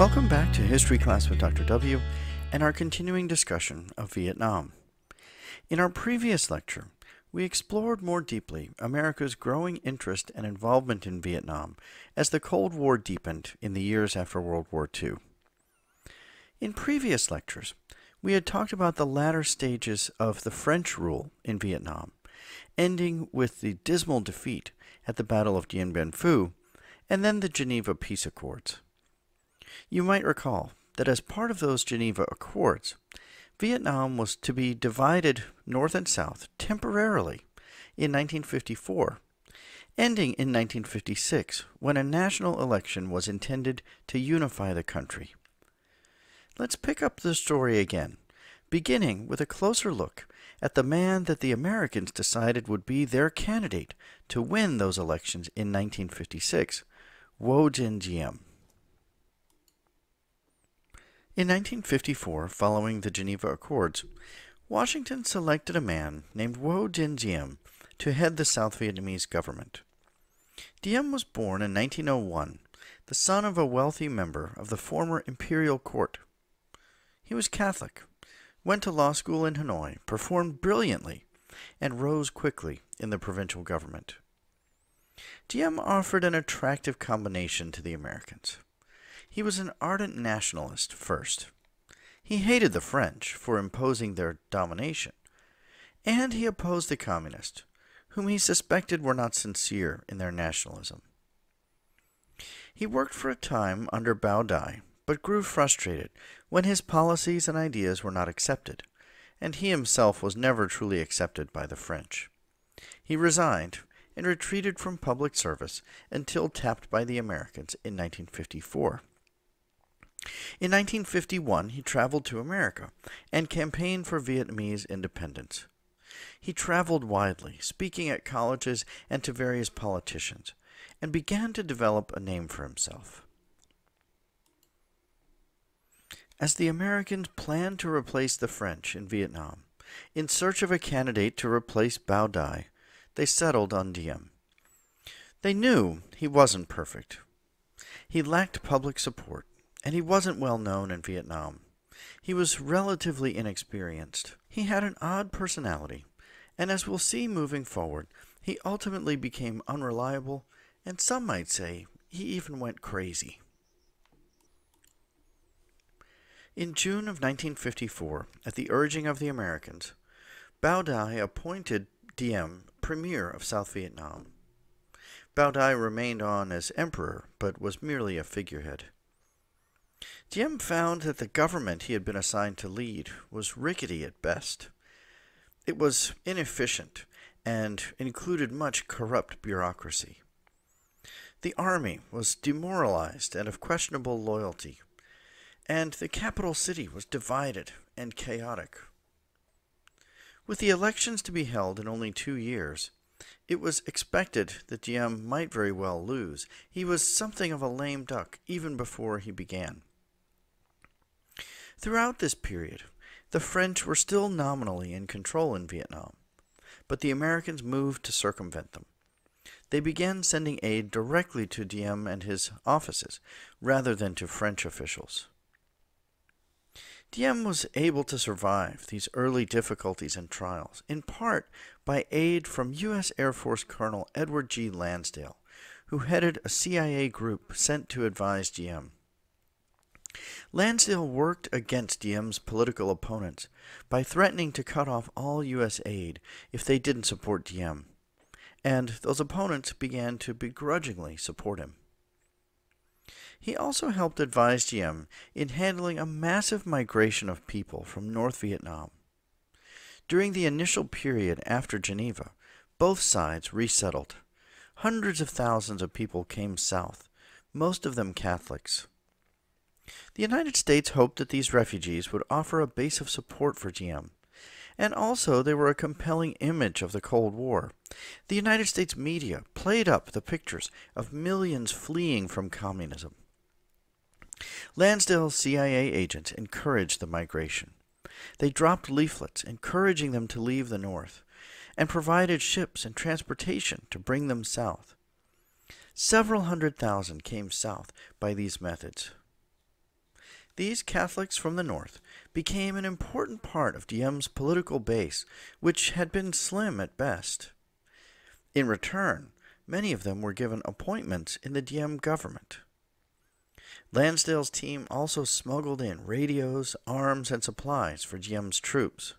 Welcome back to History Class with Dr. W and our continuing discussion of Vietnam. In our previous lecture, we explored more deeply America's growing interest and involvement in Vietnam as the Cold War deepened in the years after World War II. In previous lectures, we had talked about the latter stages of the French rule in Vietnam, ending with the dismal defeat at the Battle of Dien Bien Phu and then the Geneva Peace Accords. You might recall that as part of those Geneva Accords, Vietnam was to be divided north and south temporarily in 1954, ending in 1956 when a national election was intended to unify the country. Let's pick up the story again, beginning with a closer look at the man that the Americans decided would be their candidate to win those elections in 1956, Ngo Dinh Diem. In 1954, following the Geneva Accords, Washington selected a man named Ngo Dinh Diem to head the South Vietnamese government. Diem was born in 1901, the son of a wealthy member of the former imperial court. He was Catholic, went to law school in Hanoi, performed brilliantly, and rose quickly in the provincial government. Diem offered an attractive combination to the Americans. He was an ardent nationalist first. He hated the French for imposing their domination, and he opposed the communists, whom he suspected were not sincere in their nationalism. He worked for a time under Bao Dai, but grew frustrated when his policies and ideas were not accepted, and he himself was never truly accepted by the French. He resigned and retreated from public service until tapped by the Americans in 1954. In 1951, he traveled to America and campaigned for Vietnamese independence. He traveled widely, speaking at colleges and to various politicians, and began to develop a name for himself. As the Americans planned to replace the French in Vietnam, in search of a candidate to replace Bao Dai, they settled on Diem. They knew he wasn't perfect. He lacked public support, and he wasn't well known in Vietnam. He was relatively inexperienced. He had an odd personality, and as we'll see moving forward, he ultimately became unreliable, and some might say he even went crazy. In June of 1954, at the urging of the Americans, Bao Dai appointed Diem Premier of South Vietnam. Bao Dai remained on as emperor, but was merely a figurehead. Diem found that the government he had been assigned to lead was rickety at best. It was inefficient and included much corrupt bureaucracy. The army was demoralized and of questionable loyalty, and the capital city was divided and chaotic. With the elections to be held in only two years, it was expected that Diem might very well lose. He was something of a lame duck even before he began. Throughout this period, the French were still nominally in control in Vietnam, but the Americans moved to circumvent them. They began sending aid directly to Diem and his offices, rather than to French officials. Diem was able to survive these early difficulties and trials, in part by aid from U.S. Air Force Colonel Edward G. Lansdale, who headed a CIA group sent to advise Diem. Lansdale worked against Diem's political opponents by threatening to cut off all U.S. aid if they didn't support Diem, and those opponents began to begrudgingly support him. He also helped advise Diem in handling a massive migration of people from North Vietnam. During the initial period after Geneva, both sides resettled. Hundreds of thousands of people came south, most of them Catholics. The United States hoped that these refugees would offer a base of support for Diem, and also they were a compelling image of the Cold War. The United States media played up the pictures of millions fleeing from communism. Lansdale's CIA agents encouraged the migration. They dropped leaflets encouraging them to leave the North, and provided ships and transportation to bring them south. Several hundred thousand came south by these methods. These Catholics from the north became an important part of Diem's political base, which had been slim at best. In return, many of them were given appointments in the Diem government. Lansdale's team also smuggled in radios, arms, and supplies for Diem's troops.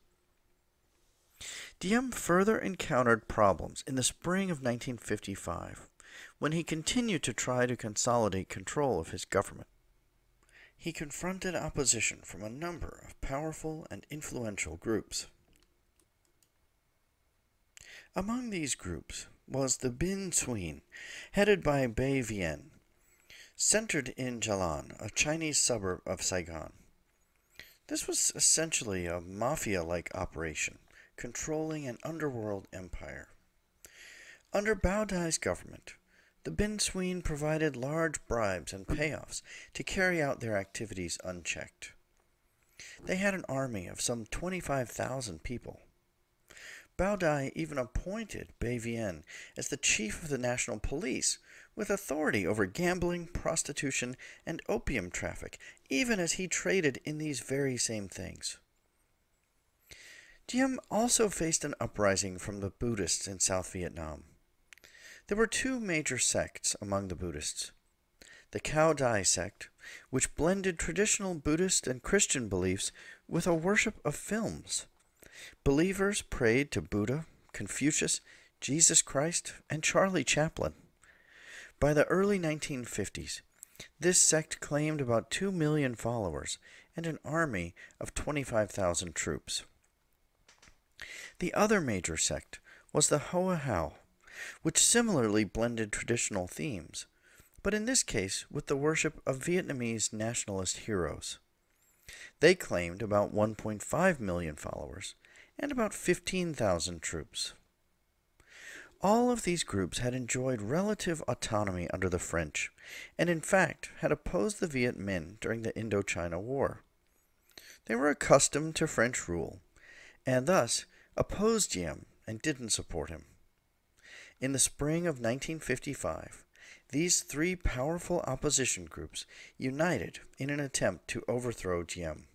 Diem further encountered problems in the spring of 1955 when he continued to try to consolidate control of his government. He confronted opposition from a number of powerful and influential groups. Among these groups was the Binh Xuyen, headed by Bay Vien, centered in Cholon, a Chinese suburb of Saigon. This was essentially a mafia-like operation, controlling an underworld empire. Under Bao Dai's government, the Xuyen provided large bribes and payoffs to carry out their activities unchecked. They had an army of some 25,000 people. Bao Dai even appointed Bay Vien as the chief of the national police, with authority over gambling, prostitution, and opium traffic, even as he traded in these very same things. Diem also faced an uprising from the Buddhists in South Vietnam. There were two major sects among the Buddhists. The Cao Dai sect, which blended traditional Buddhist and Christian beliefs with a worship of films. Believers prayed to Buddha, Confucius, Jesus Christ, and Charlie Chaplin. By the early 1950s, this sect claimed about 2 million followers and an army of 25,000 troops. The other major sect was the Hoa Hao, which similarly blended traditional themes, but in this case with the worship of Vietnamese nationalist heroes. They claimed about 1.5 million followers and about 15,000 troops. All of these groups had enjoyed relative autonomy under the French, and in fact had opposed the Viet Minh during the Indochina War. They were accustomed to French rule, and thus opposed Diem and didn't support him. In the spring of 1955, these three powerful opposition groups united in an attempt to overthrow Diem.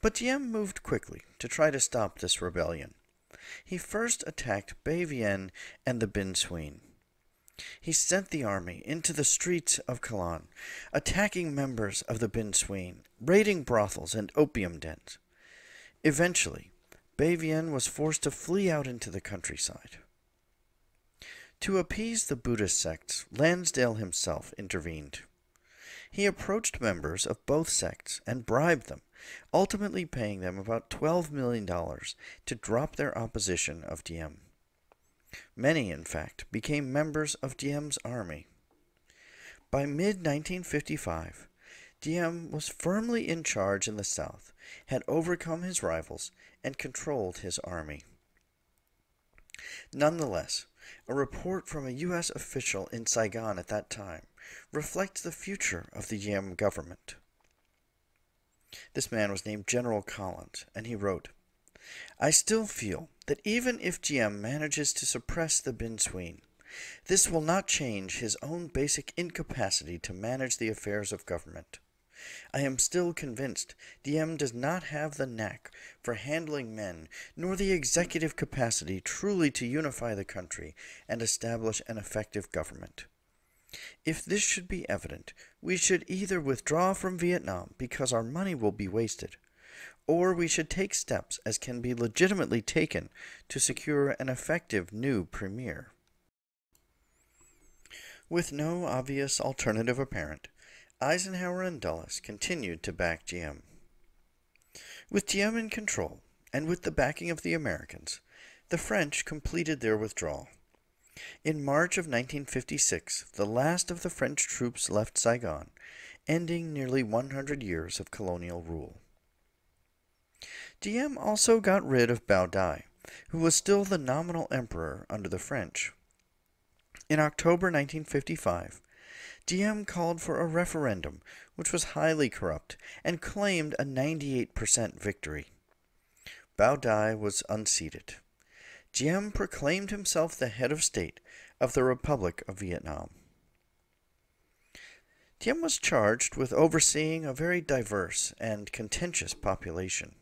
But Diem moved quickly to try to stop this rebellion. He first attacked Bay Vien and the Binh Xuyen. He sent the army into the streets of Cholon, attacking members of the Binh Xuyen, raiding brothels and opium dens. Eventually, Bay Vien was forced to flee out into the countryside. To appease the Buddhist sects, Lansdale himself intervened. He approached members of both sects and bribed them, ultimately paying them about $12 million to drop their opposition of Diem. Many, in fact, became members of Diem's army. By mid 1955, Diem was firmly in charge in the south, had overcome his rivals, and controlled his army. Nonetheless, a report from a U.S. official in Saigon at that time reflects the future of the Diem government. This man was named General Collins, and he wrote, I still feel that even if Diem manages to suppress the Binh Xuyen, this will not change his own basic incapacity to manage the affairs of government. I am still convinced Diem does not have the knack for handling men, nor the executive capacity truly to unify the country and establish an effective government. If this should be evident, we should either withdraw from Vietnam because our money will be wasted, or we should take steps as can be legitimately taken to secure an effective new premier. With no obvious alternative apparent, Eisenhower and Dulles continued to back Diem. With Diem in control, and with the backing of the Americans, the French completed their withdrawal. In March of 1956, the last of the French troops left Saigon, ending nearly 100 years of colonial rule. Diem also got rid of Bao Dai, who was still the nominal emperor under the French. In October 1955, Diem called for a referendum, which was highly corrupt, and claimed a 98% victory. Bao Dai was unseated. Diem proclaimed himself the head of state of the Republic of Vietnam. Diem was charged with overseeing a very diverse and contentious population.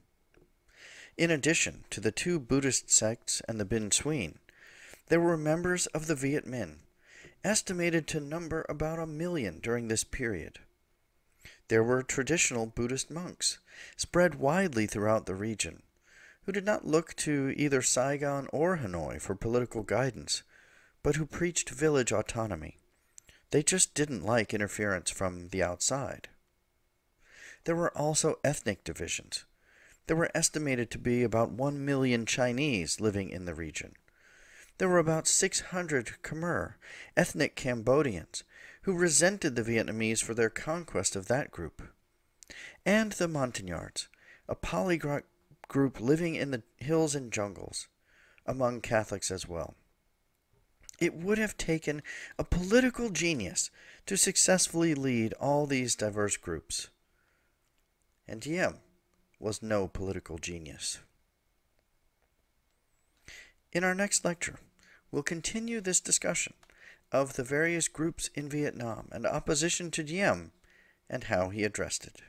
In addition to the two Buddhist sects and the Binh Xuyen, there were members of the Viet Minh, estimated to number about a million during this period. There were traditional Buddhist monks, spread widely throughout the region, who did not look to either Saigon or Hanoi for political guidance, but who preached village autonomy. They just didn't like interference from the outside. There were also ethnic divisions. There were estimated to be about 1 million Chinese living in the region. There were about 600 Khmer, ethnic Cambodians, who resented the Vietnamese for their conquest of that group. And the Montagnards, a polyglot group living in the hills and jungles, among Catholics as well. It would have taken a political genius to successfully lead all these diverse groups. And Diem was no political genius. In our next lecture, we'll continue this discussion of the various groups in Vietnam and opposition to Diem and how he addressed it.